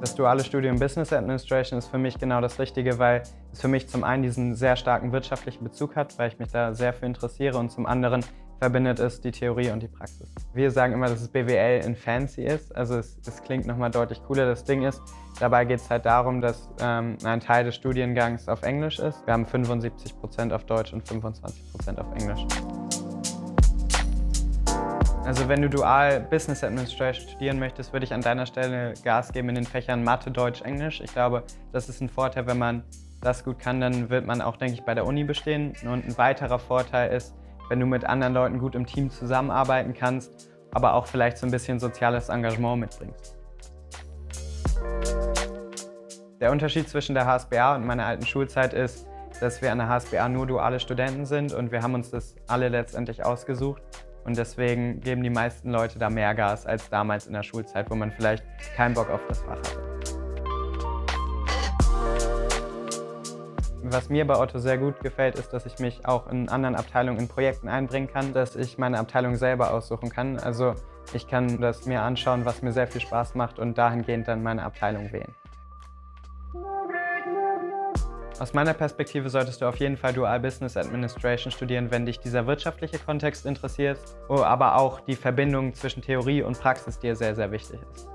Das duale Studium Business Administration ist für mich genau das Richtige, weil es für mich zum einen diesen sehr starken wirtschaftlichen Bezug hat, weil ich mich da sehr für interessiere und zum anderen verbindet es die Theorie und die Praxis. Wir sagen immer, dass es BWL in Fancy ist, also es, es klingt nochmal deutlich cooler. Das Ding ist, dabei geht es halt darum, dass ähm, ein Teil des Studiengangs auf Englisch ist. Wir haben 75% auf Deutsch und 25% auf Englisch. Also wenn du dual Business Administration studieren möchtest, würde ich an deiner Stelle Gas geben in den Fächern Mathe, Deutsch, Englisch. Ich glaube, das ist ein Vorteil, wenn man das gut kann, dann wird man auch, denke ich, bei der Uni bestehen. Und ein weiterer Vorteil ist, wenn du mit anderen Leuten gut im Team zusammenarbeiten kannst, aber auch vielleicht so ein bisschen soziales Engagement mitbringst. Der Unterschied zwischen der HSBA und meiner alten Schulzeit ist, dass wir an der HSBA nur duale Studenten sind und wir haben uns das alle letztendlich ausgesucht. Und deswegen geben die meisten Leute da mehr Gas als damals in der Schulzeit, wo man vielleicht keinen Bock auf das Fach hatte. Was mir bei Otto sehr gut gefällt, ist, dass ich mich auch in anderen Abteilungen in Projekten einbringen kann, dass ich meine Abteilung selber aussuchen kann. Also ich kann das mir anschauen, was mir sehr viel Spaß macht und dahingehend dann meine Abteilung wählen. Aus meiner Perspektive solltest du auf jeden Fall Dual Business Administration studieren, wenn dich dieser wirtschaftliche Kontext interessiert, aber auch die Verbindung zwischen Theorie und Praxis dir sehr, sehr wichtig ist.